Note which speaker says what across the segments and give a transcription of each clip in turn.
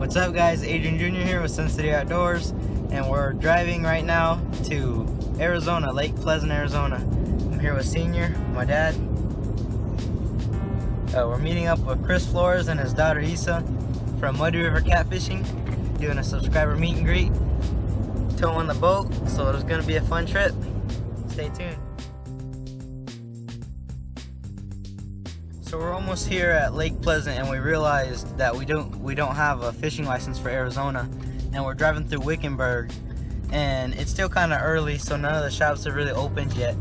Speaker 1: What's up guys, Adrian Jr. here with Sin City Outdoors and we're driving right now to Arizona, Lake Pleasant, Arizona. I'm here with Senior, my dad. Uh, we're meeting up with Chris Flores and his daughter Isa from Muddy River Catfishing, doing a subscriber meet and greet. Towing the boat, so it's gonna be a fun trip. Stay tuned. So we're almost here at Lake Pleasant and we realized that we don't we don't have a fishing license for Arizona and we're driving through Wickenburg and it's still kind of early so none of the shops have really opened yet.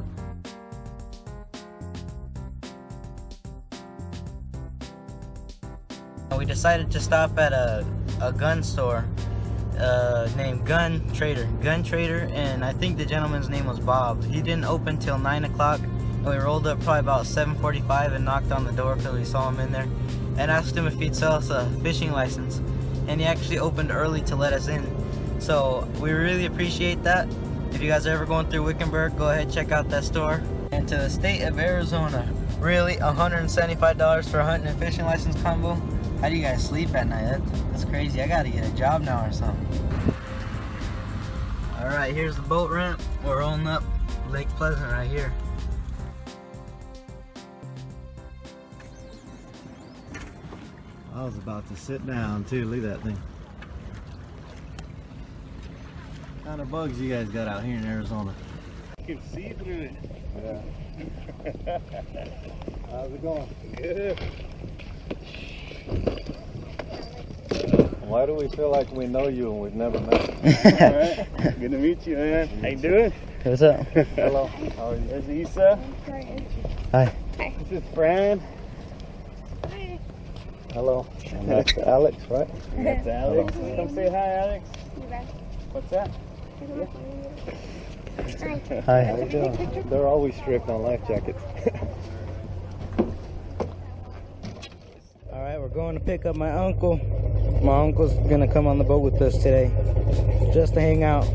Speaker 1: We decided to stop at a, a gun store uh, named Gun Trader, Gun Trader, and I think the gentleman's name was Bob. He didn't open till 9 o'clock, we rolled up probably about 7.45 and knocked on the door because we saw him in there, and asked him if he'd sell us a fishing license, and he actually opened early to let us in. So we really appreciate that. If you guys are ever going through Wickenburg, go ahead check out that store. And to the state of Arizona, really $175 for a hunting and fishing license combo. How do you guys sleep at night? That, that's crazy. I gotta get a job now or something. All right, here's the boat ramp. We're rolling up Lake Pleasant right here.
Speaker 2: I was about to sit down too. Look at that thing. What kind of bugs you guys got out here in Arizona?
Speaker 3: You can see through it.
Speaker 2: Yeah. How's it going?
Speaker 3: Good.
Speaker 2: Why do we feel like we know you and we've never met?
Speaker 3: Alright. Good to meet you, man. How you doing?
Speaker 1: What's up?
Speaker 2: Hello. How are you?
Speaker 3: There's Isa.
Speaker 1: Hi.
Speaker 3: This is Fran.
Speaker 2: Hello. And that's Alex, right?
Speaker 3: That's Alex. Come say hi, Alex. What's that?
Speaker 1: Hi.
Speaker 2: How you doing? They're always strict on life jackets.
Speaker 1: All right, we're going to pick up my uncle. My uncle's gonna come on the boat with us today, just to hang out.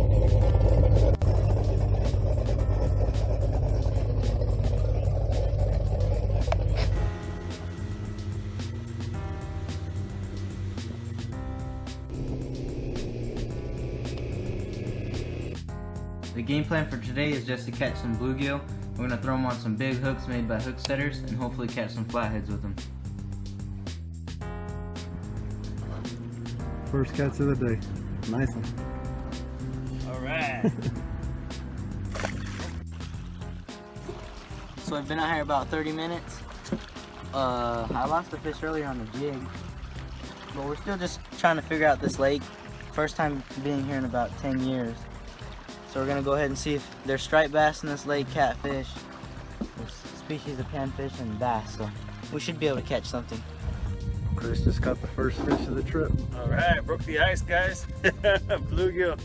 Speaker 1: Game plan for today is just to catch some bluegill. We're gonna throw them on some big hooks made by hook setters and hopefully catch some flatheads with them.
Speaker 2: First catch of the day. Nice one.
Speaker 3: Alright.
Speaker 1: So I've been out here about 30 minutes. Uh, I lost a fish earlier on the jig, but we're still just trying to figure out this lake. First time being here in about 10 years. So we're gonna go ahead and see if there's striped bass in this lake, catfish, there's species of panfish and bass. So we should be able to catch something.
Speaker 2: Chris just caught the first fish of the trip.
Speaker 3: Alright, broke the ice, guys. Bluegill.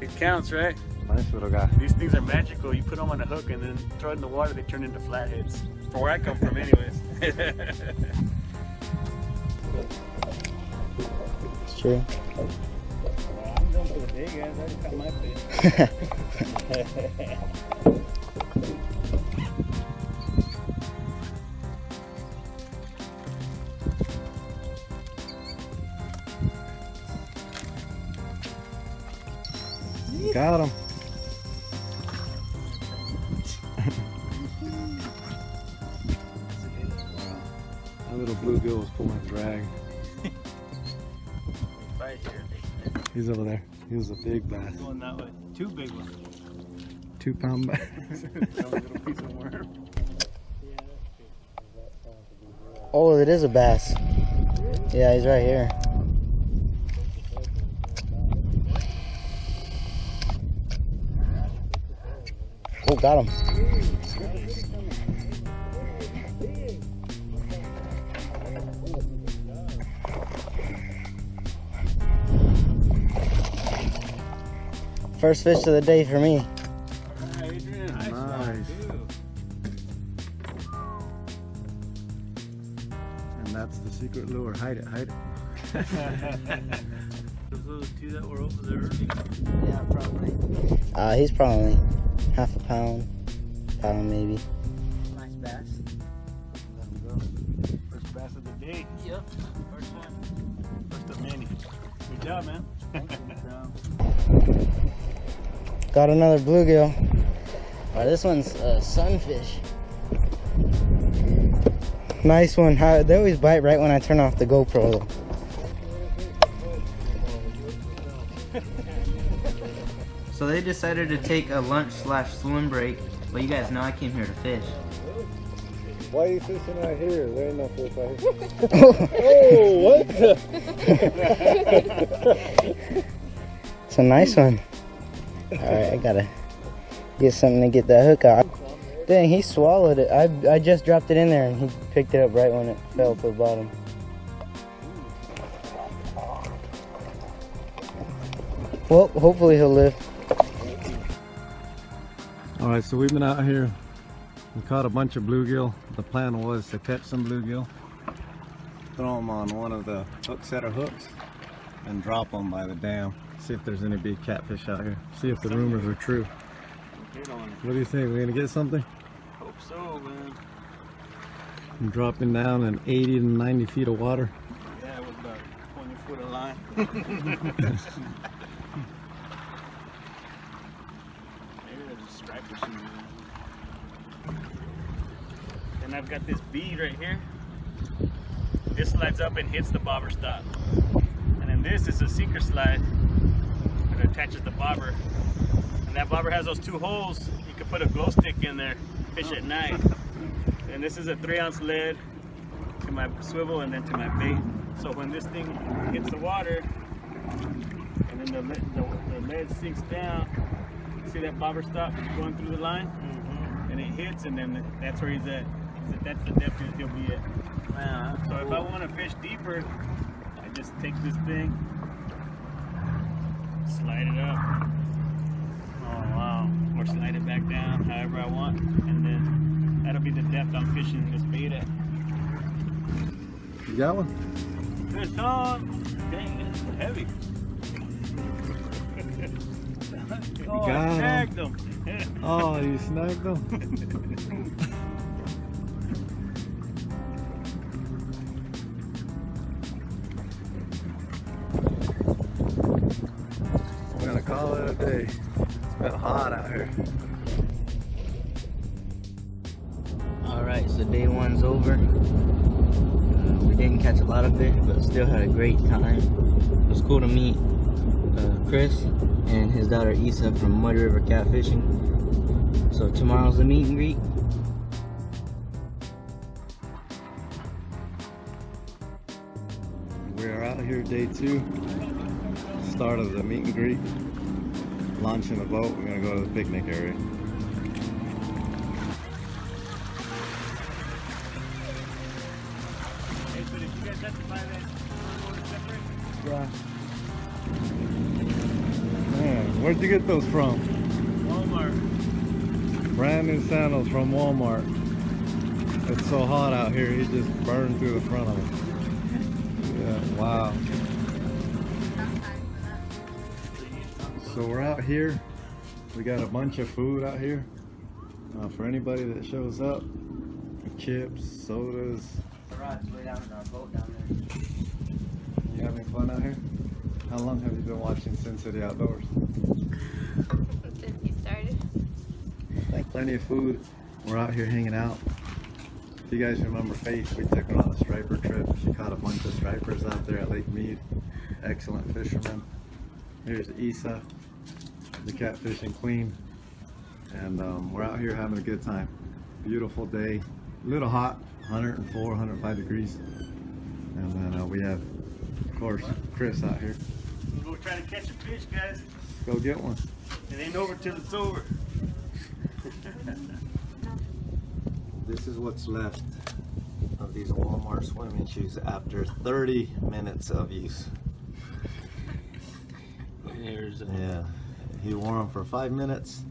Speaker 3: It counts, right?
Speaker 2: Nice little guy.
Speaker 3: These things are magical. You put them on a hook and then throw it in the water, they turn into flatheads. From where I come from, anyways.
Speaker 1: It's true.
Speaker 3: Big guys. My.
Speaker 2: Got him. That little bluegill was pulling a drag. He's over there. He was a big bass.
Speaker 3: Going that way. Two big ones.
Speaker 2: Two pound bass.
Speaker 3: that little piece of worm.
Speaker 1: Oh, it is a bass. Yeah, he's right here. Oh, got him. First fish of the day for me.
Speaker 3: Alright, Adrian. Nice.
Speaker 2: Nice. And that's the secret lure. Hide it, hide it.
Speaker 3: Those two that were over there early.
Speaker 1: Yeah, probably. Uh, he's probably half a pound, pound maybe. Got another bluegill. Oh, this one's a sunfish. Nice one. How- They always bite right when I turn off the GoPro. Though. So they decided to take a lunch slash swim break, but you guys know I came here to fish.
Speaker 2: Why are you fishing out here? There ain't no fish out here. oh, what the?
Speaker 1: It's a nice one. Alright, I gotta get something to get that hook out. Dang, he swallowed it. I, I just dropped it in there and he picked it up right when it fell to the bottom. Well, hopefully he'll live.
Speaker 2: All right, so we've been out here. We caught a bunch of bluegill. The plan was to catch some bluegill, throw them on one of the hook setter hooks, and drop them by the dam. See if there's any big catfish out here. See if the rumors are true.
Speaker 3: Hit on it.
Speaker 2: What do you think? We're gonna get something?
Speaker 3: Hope so, man.
Speaker 2: I'm dropping down in 80 to 90 feet of water.
Speaker 3: Yeah, with about 20 foot of line. Maybe they're just stripe fishing. man. And I've got this bead right here. This slides up and hits the bobber stop. And then this is a sinker slide that attaches the bobber. And that bobber has those two holes. You can put a glow stick in there, fish at night. And this is a three ounce lead to my swivel and then to my bait. So when this thing hits the water, and then the lead, the, the lead sinks down, see that bobber stop going through the line, mm-hmm. and it hits, and then that's where he's at. He's at- That's the depth he'll be at. So if I want to fish deeper, I just take this thing, slide it up. Oh wow! Or slide it back down, however I want, and then that'll be the depth I'm fishing this bait at.
Speaker 2: You got one?
Speaker 3: Good on. Dang, it's heavy. oh, I snagged them.
Speaker 2: Oh, you snagged them? day. It's been hot out here.
Speaker 1: Alright, so day one's over. Uh, we didn't catch a lot of fish, but still had a great time. It was cool to meet uh, Chris and his daughter Isa from Muddy River Catfishing. So tomorrow's the meet and greet.
Speaker 2: We're out here day two. Start of the meet and greet. Launching the boat. We're gonna go to the picnic area.
Speaker 3: Hey, but if you guys have to buy that separate,
Speaker 1: Yeah.
Speaker 2: Man, where'd you get those from?
Speaker 3: Walmart.
Speaker 2: Brand new sandals from Walmart. It's so hot out here, he just burned through the front of them. Yeah, wow. So we're out here. We got a bunch of food out here uh, for anybody that shows up. Chips, sodas.
Speaker 1: Rod's way down in our boat down there.
Speaker 2: You having fun out here? How long have you been watching Sin City Outdoors?
Speaker 4: since he started.
Speaker 2: Plenty of food. We're out here hanging out. If you guys remember Faith, we took her on a striper trip. She caught a bunch of stripers out there at Lake Mead. Excellent fishermen. Here's Isa, the catfishing queen. And um, we're out here having a good time. Beautiful day. A little hot, 104, 105 degrees. And then uh, we have, of course, Chris out here.
Speaker 3: We'll go try to catch a fish, guys.
Speaker 2: Go get one.
Speaker 3: It ain't over till it's over.
Speaker 2: This is what's left of these Walmart swimming shoes after 30 minutes of use.
Speaker 3: There's
Speaker 2: Yeah, he wore them for five minutes.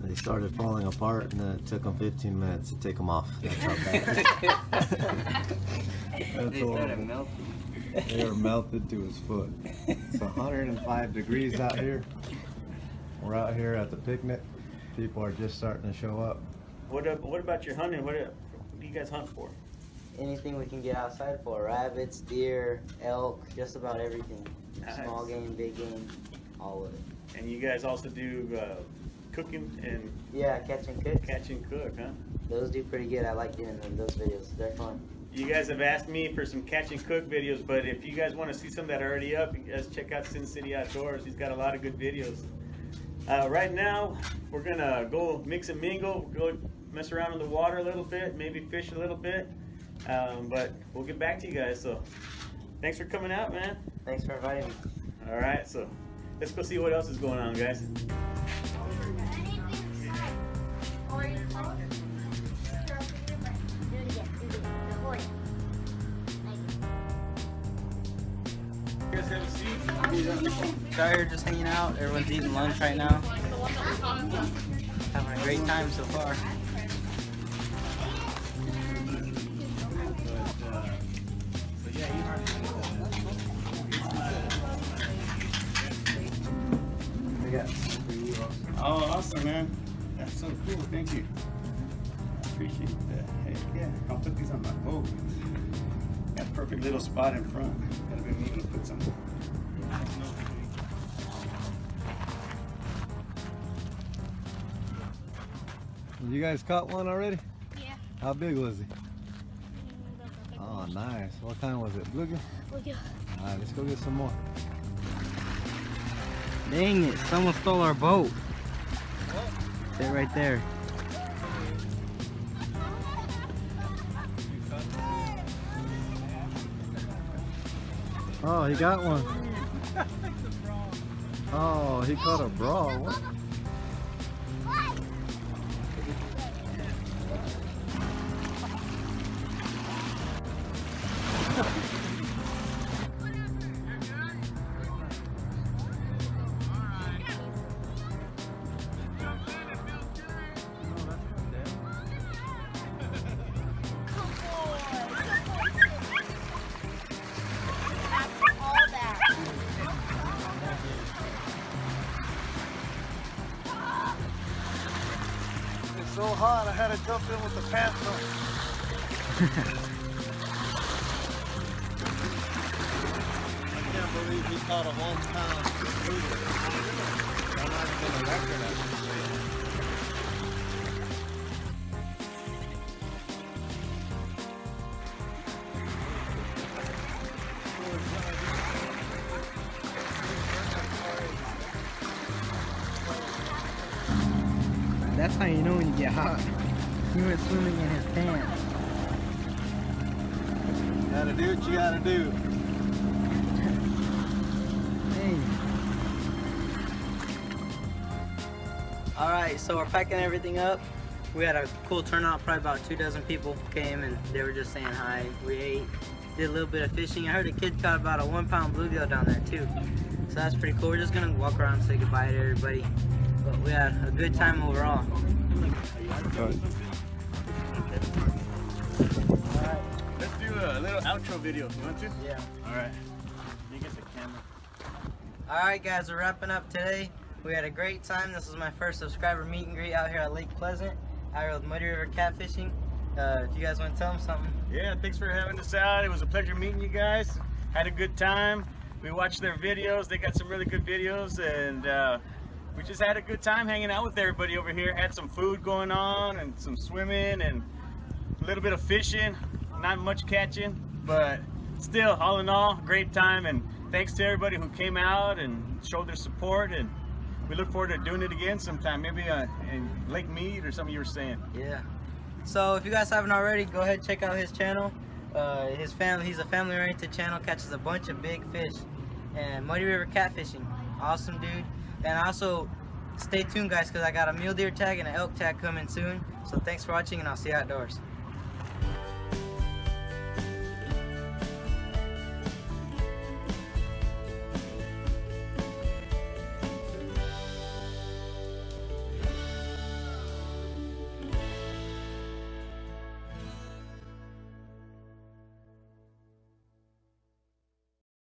Speaker 2: They started falling apart, and then it took him 15 minutes to take them off. That's how bad. That's horrible.
Speaker 1: melting.
Speaker 2: They were melted to his foot. It's 105 degrees out here. We're out here at the picnic. People are just starting to show up.
Speaker 3: What up, what about your hunting? What, what do you guys hunt for?
Speaker 1: anything we can get outside for. Rabbits, deer, elk, just about everything. Small game, big game, all of it.
Speaker 3: And you guys also do uh, cooking and
Speaker 1: Yeah, catch and cook.
Speaker 3: catch and cook, huh?
Speaker 1: Those do pretty good. I like doing them, those videos. They're fun.
Speaker 3: You guys have asked me for some catch and cook videos, but if you guys want to see some that are already up, you guys check out Sin City Outdoors. He's got a lot of good videos. Uh, right now, we're gonna go mix and mingle, go mess around in the water a little bit, maybe fish a little bit. Um, but we'll get back to you guys. So, thanks for coming out, man.
Speaker 1: Thanks for inviting me.
Speaker 3: All right, so let's go see what else is going on, guys. You guys
Speaker 1: just hanging out. Everyone's eating lunch right now. Having a great time so far. Got some for you also.
Speaker 3: Oh, awesome, man. That's so cool. Thank you. I appreciate that. Heck yeah. I'll put these on my boat. Got a perfect little spot in front. Gotta be neat to put some.
Speaker 2: You guys caught one already?
Speaker 4: Yeah.
Speaker 2: How big was he? Oh, nice. What kind was it? Bluegill?
Speaker 4: Look at
Speaker 2: All right, let's go get some more.
Speaker 1: Dang it, someone stole our boat. Stay right there.
Speaker 2: Oh, he got one. Oh, he caught a bra. What? To with the pants on. I can't believe he caught a one pound. I'm not even gonna record.
Speaker 1: Swimming in his pants.
Speaker 2: Gotta do what you gotta do.
Speaker 1: All right, so we're packing everything up. We had a cool turnout. Probably about two dozen people came and they were just saying hi. We ate, did a little bit of fishing. I heard a kid caught about a one pound bluegill down there too. So that's pretty cool. We're just gonna walk around and say goodbye to everybody. But we had a good time overall.
Speaker 3: Let's outro video. You want to?
Speaker 1: Yeah.
Speaker 3: All right. You get the camera.
Speaker 1: All right, guys, we're wrapping up today. We had a great time. This was my first subscriber meet and greet out here at Lake Pleasant, out here with Muddy River Catfishing. Uh, if you guys want to tell them something,
Speaker 3: Yeah, thanks for having us out. It was a pleasure meeting you guys. Had a good time. We watched their videos. They got some really good videos, and uh, we just had a good time hanging out with everybody over here. Had some food going on, and some swimming, and a little bit of fishing. Not much catching, but still, all in all, great time. And thanks to everybody who came out and showed their support. And we look forward to doing it again sometime, maybe uh, in Lake Mead or something you were saying.
Speaker 1: yeah. So if you guys haven't already, go ahead check out his channel. Uh, his family, he's a family-oriented channel, catches a bunch of big fish. And Muddy River Catfishing, awesome dude. And also, stay tuned guys, because I got a mule deer tag and an elk tag coming soon. So thanks for watching, and I'll see you outdoors.